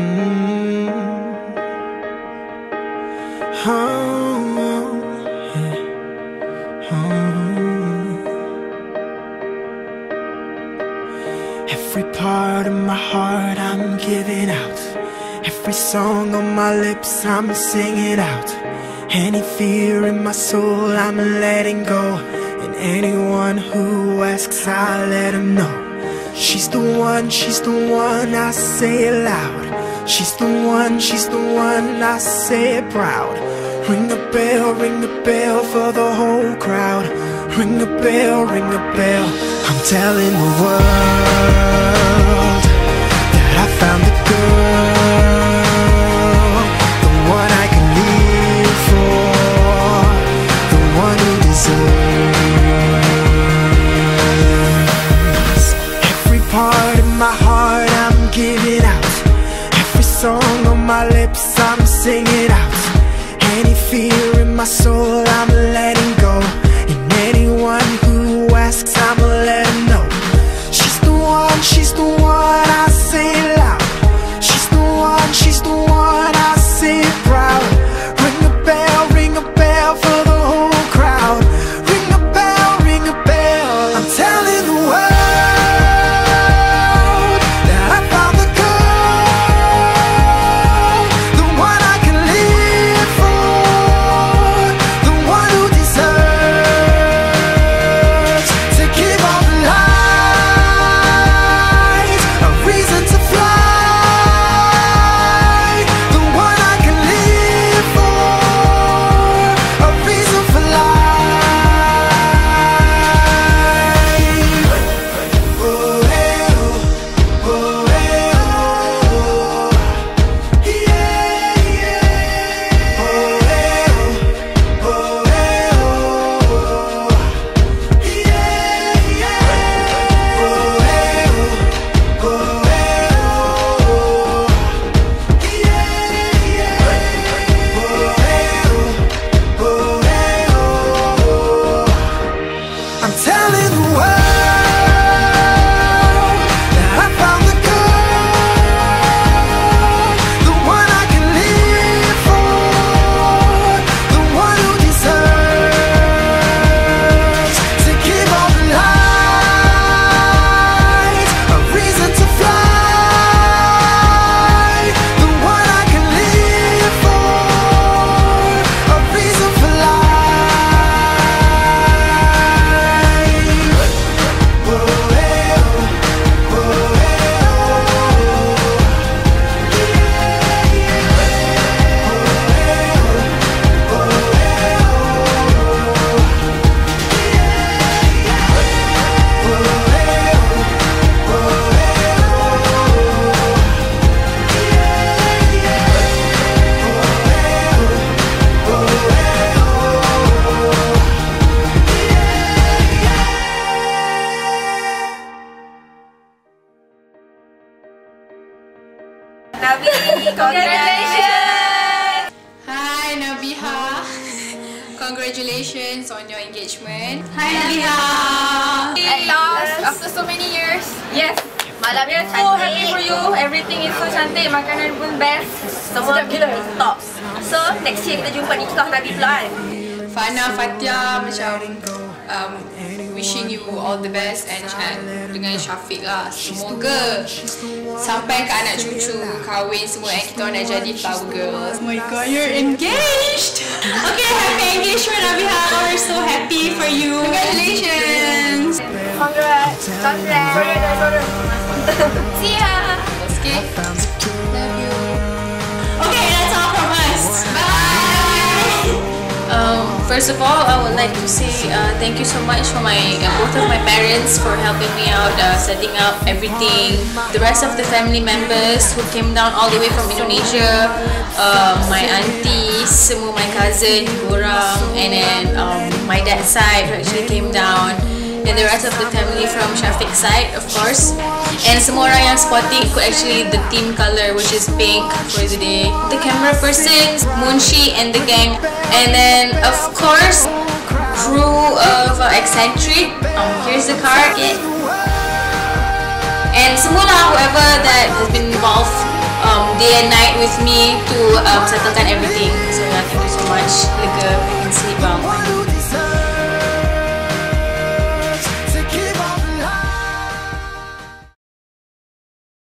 Mm. Oh, yeah. Oh. Every part of my heart I'm giving out. Every song on my lips I'm singing out. Any fear in my soul I'm letting go. And anyone who asks, I let them know. She's the one, she's the one, I say it loud. She's the one, she's the one, I say it proud. Ring a bell, ring a bell for the whole crowd. Ring a bell, ring a bell. I'm telling the world congratulations! Hi Nabiha. Congratulations on your engagement. Hi Nabiha! At last, after so many years, yes! Malam ni So happy for you. Everything is so cantik. Makanan pun best. Semua gila top. So, next year kita jumpa di nikah Nabi pula kan? Fana Fatia macam um, wishing you all the best and, and dengan Syafiq lah. Semoga sampai ke anak cucu kahwin semua and kita dah jadi flower girls. Oh my god, you're engaged! Okay, happy engagement Nabiha. We're so happy for you. Congratulations! Congrats. Congrats. See ya! First of all, I would like to say uh, thank you so much for my uh, both of my parents for helping me out, uh, setting up everything. The rest of the family members who came down all the way from Indonesia, uh, my aunties, semua my cousin, orang, and then um, my dad's side who actually came down. And the rest of the family from Shafik's side, of course. And semua yang sporting could actually the team color which is pink for the day. The camera person, Munshi and the gang. And then of course crew of uh, Excentric. Um, here's the card. And semua lah whoever that has been involved um, day and night with me to um, settlekan everything. So yeah, thank you so much. Lega, I can sleep well.